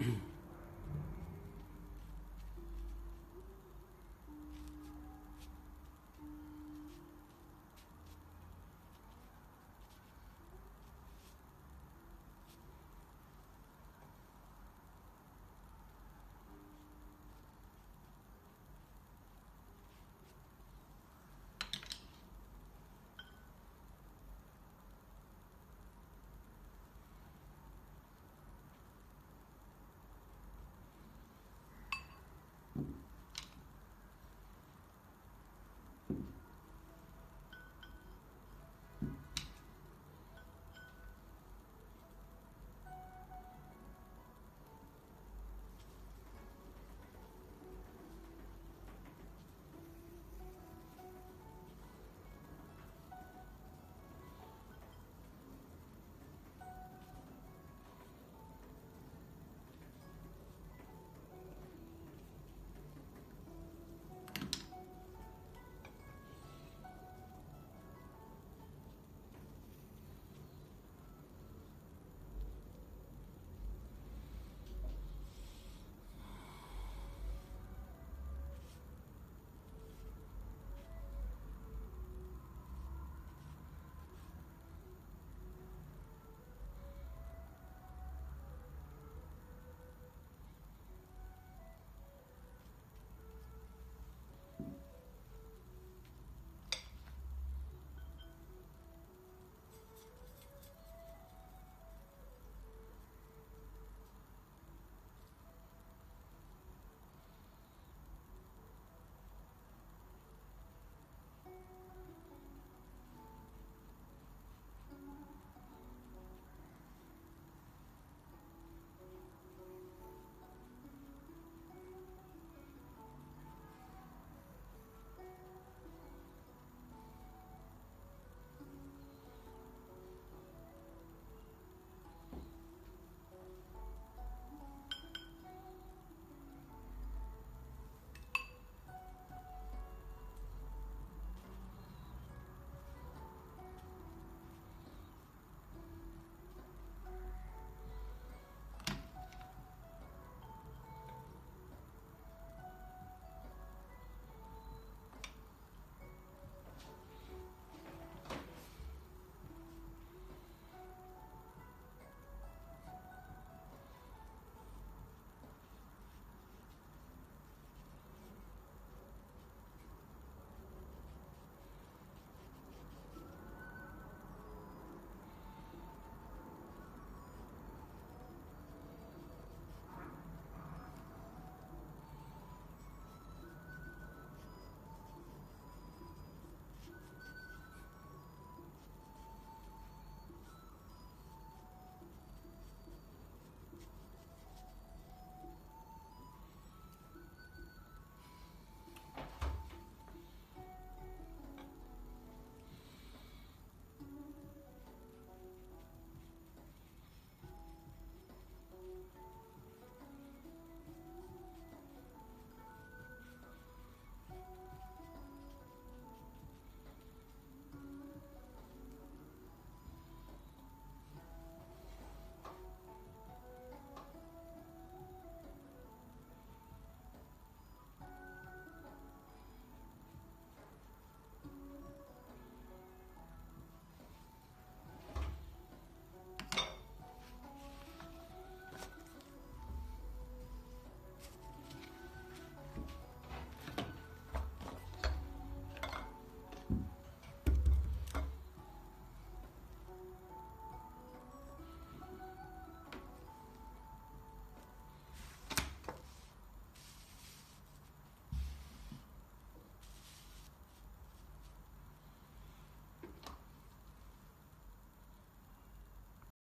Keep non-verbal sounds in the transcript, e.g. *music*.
mm *clears throat*